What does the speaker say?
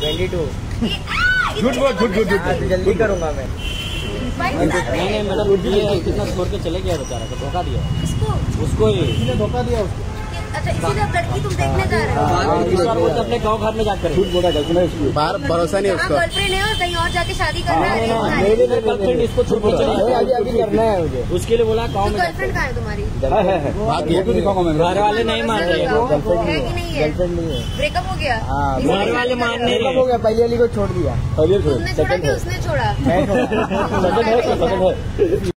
Twenty two. झूठ बोल झूठ झूठ झूठ तो जल्दी करूँगा मैं। नहीं नहीं मैडम कितना छोड़ के चले गया बेचारा को धोखा दिया। उसको उसको ही। धोखा दिया उसको? अच्छा इसीलिए लड़की तुम देखने जा रहे हो। हाँ, अपने गाँव घर में जाकर। झूठ बोला गर्लफ्रेंड बाहर भरोसा नहीं हाँ उसका। गर्लफ्रेंड है और कहीं और जाके शादी करना है है। गर्लफ्रेंड इसको करना है मुझे। उसके लिए बोला गाँव तो में गर्लफ्रेंड कहाँ है तुम्हारी? है है है। घर वाले नहीं? मान रहे। गर्लफ्रेंड नहीं है? है। गर्लफ्रेंड नहीं है। ब्रेकअप हो गया। हाँ, घर वाले शादी मान नहीं रहे रहे। हो गया पहली वाली को छोड़ दिया। पहले छोड़ छोड़ा उसने छोड़ा?